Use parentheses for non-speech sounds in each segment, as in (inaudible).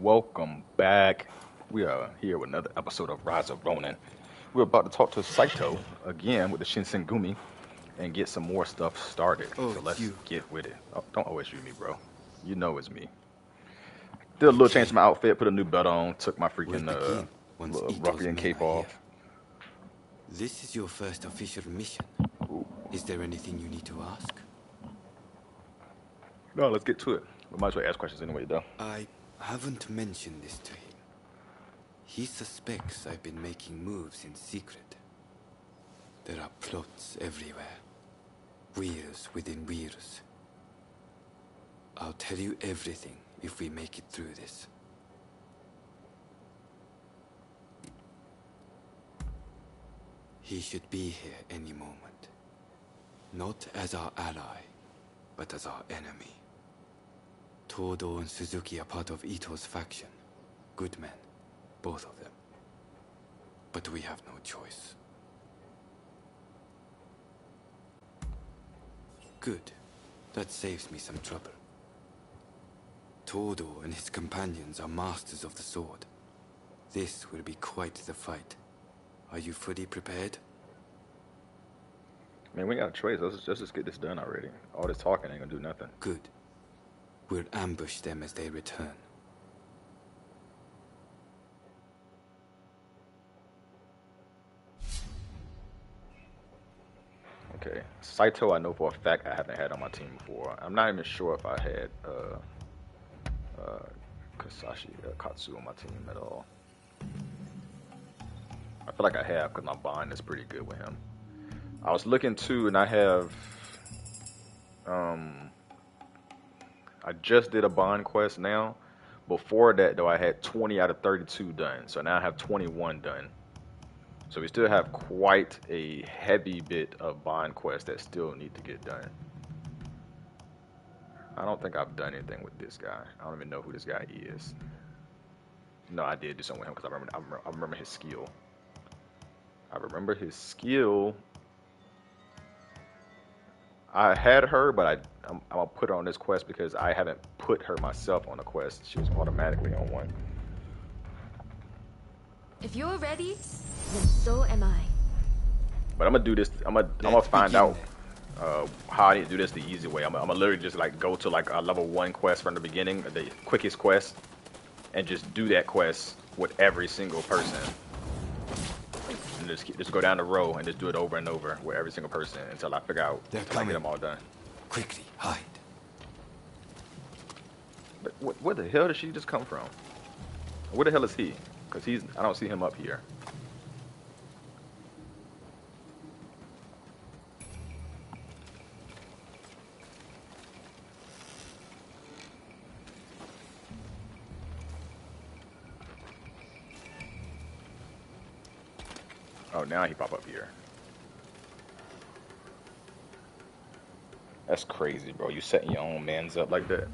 welcome back. We are here with another episode of Rise of Ronin. We're about to talk to Saito again with the Shinsengumi and get some more stuff started. Oh, so let's you. get with it. Oh, don't always you me, bro. You know it's me. Did a little change to my outfit, put a new belt on, took my freaking uh, little ruffian cape off. This is your first official mission. Ooh. Is there anything you need to ask? No, let's get to it. We might as well ask questions anyway, though. I haven't mentioned this to him. He suspects I've been making moves in secret. There are plots everywhere. Wheels within wheels. I'll tell you everything if we make it through this. He should be here any moment. Not as our ally, but as our enemy. Todo and Suzuki are part of Ito's faction. Good men, both of them. But we have no choice. Good. That saves me some trouble. Todo and his companions are masters of the sword. This will be quite the fight. Are you fully prepared? Man, we got a choice. Let's, let's just get this done already. All this talking ain't gonna do nothing. Good. We'll ambush them as they return. Okay. Saito, I know for a fact I haven't had on my team before. I'm not even sure if I had uh, uh, Kasashi uh, Katsu on my team at all. I feel like I have because my bond is pretty good with him. I was looking too, and I have. Um, I just did a bond quest now. Before that, though, I had 20 out of 32 done. So now I have 21 done. So we still have quite a heavy bit of bond quests that still need to get done. I don't think I've done anything with this guy. I don't even know who this guy is. No, I did do something with him because I remember, I remember I remember his skill. I remember his skill. I had her, but I I'm, I'm gonna put her on this quest because I haven't put her myself on a quest. She was automatically on one. If you're ready, then so am I. But I'm gonna do this. I'm gonna I'm gonna find begin out uh, how I need to do this the easy way. I'm, I'm gonna literally just like go to like a level one quest from the beginning, the quickest quest, and just do that quest with every single person. Just keep, just go down the row and just do it over and over with every single person until I figure out They're until I get them all done. Quickly, hide. But what, where the hell did she just come from? Where the hell is he? Cause he's I don't see him up here. Now he pop up here. That's crazy, bro. You setting your own mans up like that.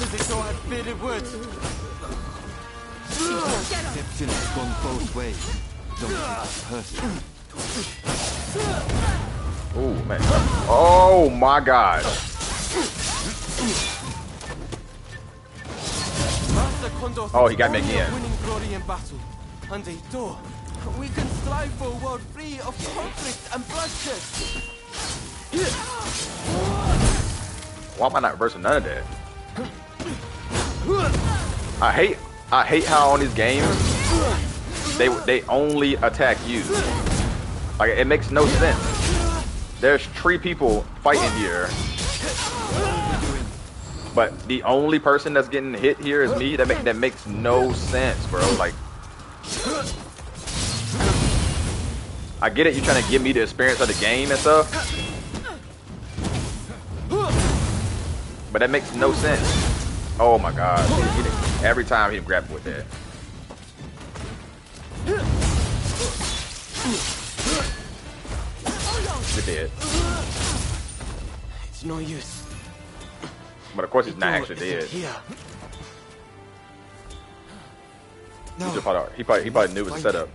Just as it all had feared would. Deception has gone both ways. Don't take. Oh man. Oh my god. Master Kondo Oh, he got me only again. winning glory in battle. And Ito, we can strive for a world free of conflict and bloodshed. Why am I not reversing none of that? I hate I hate how on these games they they only attack you. Like it makes no sense. There's three people fighting here. But the only person that's getting hit here is me. That make, that makes no sense, bro. Like I get it, you're trying to give me the experience of the game and stuff. But that makes no sense. Oh my god. He- he every time he grab with that. actually dead. It's no use. But of course, he's not actually dead. Here. He, No. just probably, he probably he probably knew it was a setup.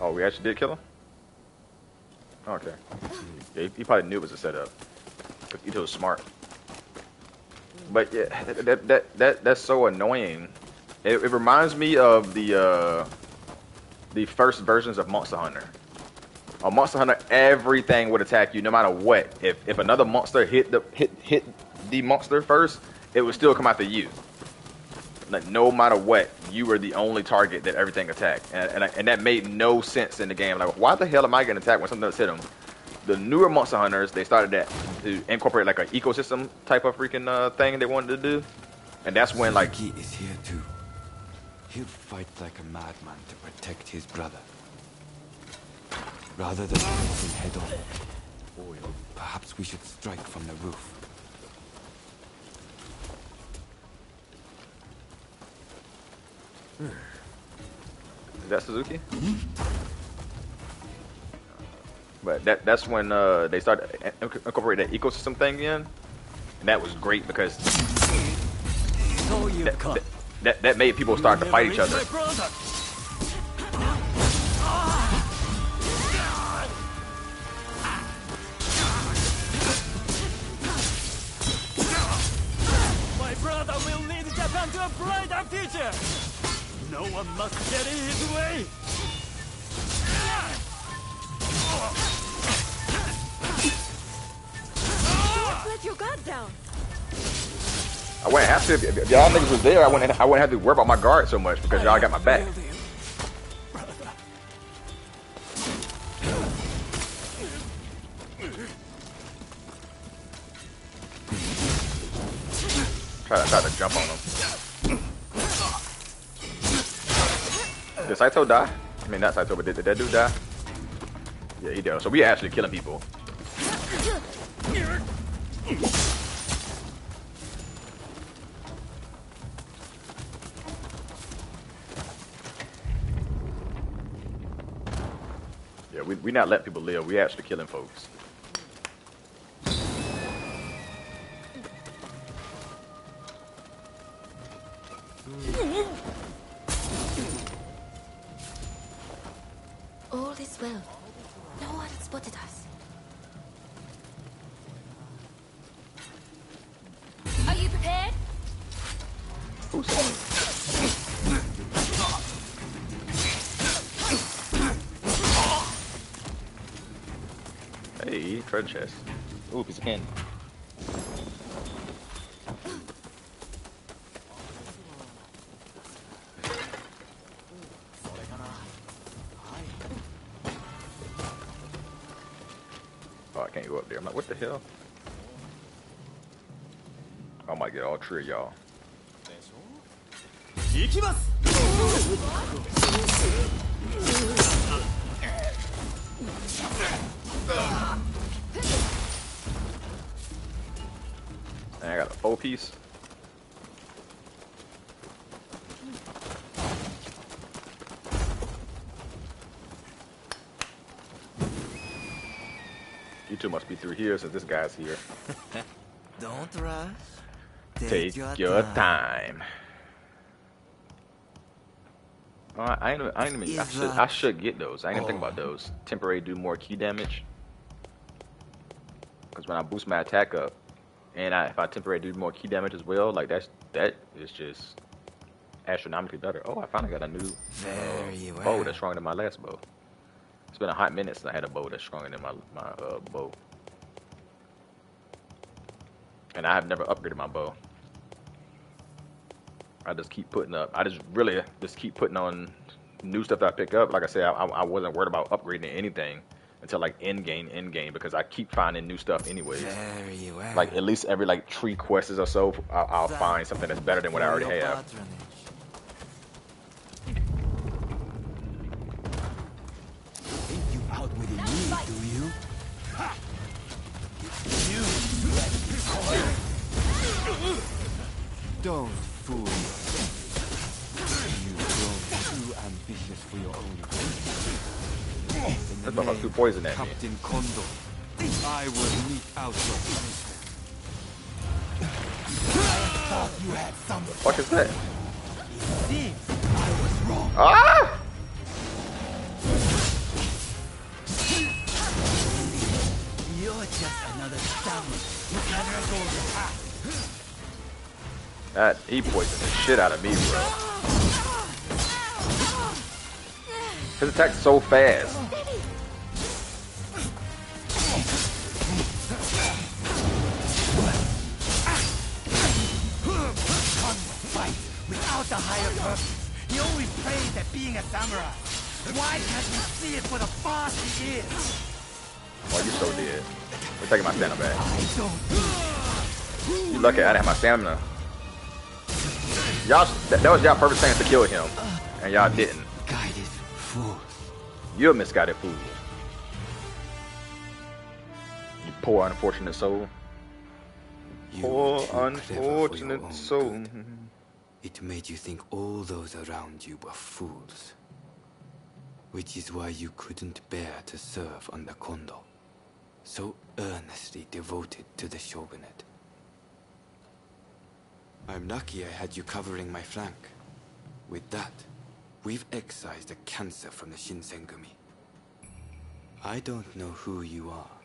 Oh, we actually did kill him. Okay. Yeah, he, he probably knew it was a setup. Cause Ito was smart. But yeah, that that that, that that's so annoying. It, it reminds me of the uh, the first versions of Monster Hunter. On Monster Hunter, everything would attack you no matter what. If if another monster hit the hit hit the monster first, it would still come after you. Like no matter what, you were the only target that everything attacked, and and, and that made no sense in the game. Like, why the hell am I getting attacked when something else hit them? The newer Monster Hunters, they started that to incorporate like an ecosystem type of freaking uh, thing they wanted to do, and that's when like he is here too. He'll fight like a madman to protect his brother. Rather than him head on, perhaps we should strike from the roof. Is that Suzuki? But that that's when uh, they started in- incorporating that ecosystem thing in, and that was great because So you that, that, that, that made people start to fight each other. brother. My brother will lead Japan to a brighter future. No one must get in his way. To if, if y'all niggas was there. I wouldn't I wouldn't have to worry about my guard so much because y'all got my back. Try to try to jump on him. Did Saito die? I mean not Saito, but did, did that dude die? Yeah, he did. So we actually killing people. Yeah, we we not let people live. We actually killing folks. All is well. No one spotted us. Are you prepared? Hey, treasure chest. Ooh, of candy. Oh, I can't go up there. I'm like, what the hell? I might get all three of y'all. 行 And I got a four piece. You two must be through here since this guy's here. (laughs) Don't rush. Take your time. Oh, I, I, ain't, I, ain't I, should, I should get those. I didn't think about oh. those. Temporary do more Ki damage. Because when I boost my attack up, and I, if I temporarily do more Ki damage as well, like that's that is just astronomically better. Oh, I finally got a new Very bow that's stronger than my last bow. It's been a hot minute since I had a bow that's stronger than my my uh, bow. And I have never upgraded my bow. I just keep putting up. I just really just keep putting on new stuff that I pick up. Like I said, I, I wasn't worried about upgrading anything until like end game, end game, because I keep finding new stuff anyways. Well. Like at least every like three quests or so, I'll, I'll find something that's better than what I already have. patronage. Think you outwitted me, do you? Don't fool the That's about name two poison of at me. Captain Kondo, I will mete out your punishment. You had some Fuck is that? seems I was wrong. Ah! You're just another who never goes to pass. That he poisoned the shit out of me, bro. His attack's so fast. Taking my stamina back. You lucky I didn't have my stamina. Y'all, that, that was y'all perfect chance to kill him, and y'all didn't. Guided fools. You're a misguided fool. You poor unfortunate soul. You Poor were too clever for your unfortunate soul. good. It made you think all those around you were fools. Which is why you couldn't bear to serve under Kondo. So earnestly devoted to the shogunate. I'm lucky I had you covering my flank. With that, we've excised a cancer from the Shinsengumi. I don't know who you are,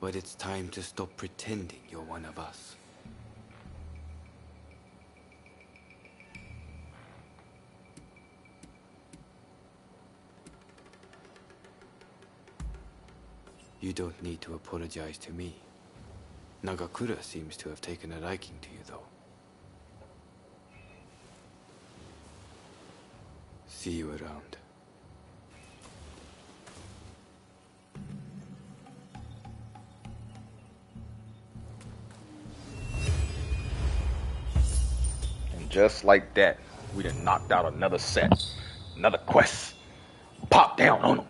but it's time to stop pretending you're one of us. You don't need to apologize to me. Nagakura seems to have taken a liking to you, though. See you around. And just like that, we done knocked out another set, another quest. Pop down on them,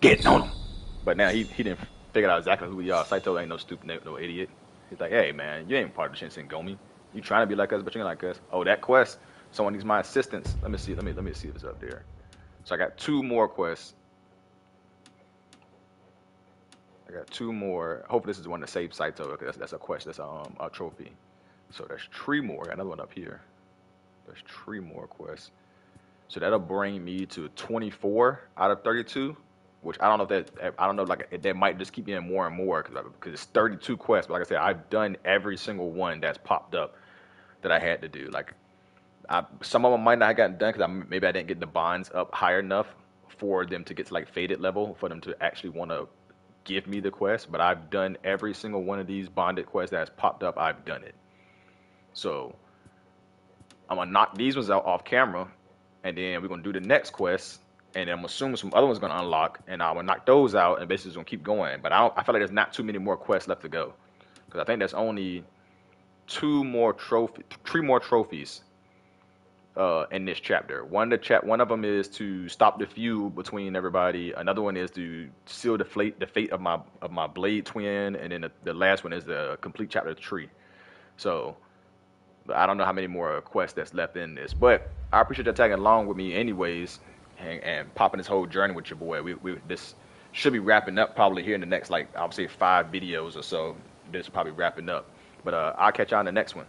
getting on him. But now he, he didn't figure out exactly who we are. Saito ain't no stupid, no, idiot. He's like, hey man, you ain't part of the Shinsengumi. You trying to be like us, but you ain't like us. Oh, that quest. Someone needs my assistance. Let me see. Let me let me see if it's up there. So I got two more quests. I got two more. Hopefully this is one that saves Saito because that's, that's a quest. That's a, um, a trophy. So there's three more. Got another one up here. There's three more quests. So that'll bring me to 24 out of 32, which I don't know if that I don't know like that might just keep getting more and more because uh, it's 32 quests. But like I said, I've done every single one that's popped up that I had to do. Like I, some of them might not have gotten done because I, maybe I didn't get the bonds up high enough for them to get to like faded level for them to actually want to give me the quest. But I've done every single one of these bonded quests that's popped up. I've done it. So I'm gonna knock these ones out off camera, and then we're gonna do the next quest, and I'm assuming some other ones gonna unlock, and I'm gonna knock those out, and basically just gonna keep going. But I I feel like there's not too many more quests left to go, because I think there's only two more trophy, three more trophies uh, in this chapter. One the chat, one of them is to stop the feud between everybody. Another one is to seal the fate, the fate of my of my blade twin, and then the, the last one is the complete chapter of the tree. So I don't know how many more quests that's left in this, but I appreciate you tagging along with me, anyways, and, and popping this whole journey with your boy. We, we this should be wrapping up probably here in the next like I would say five videos or so. This is probably wrapping up, but uh, I'll catch y'all in the next one.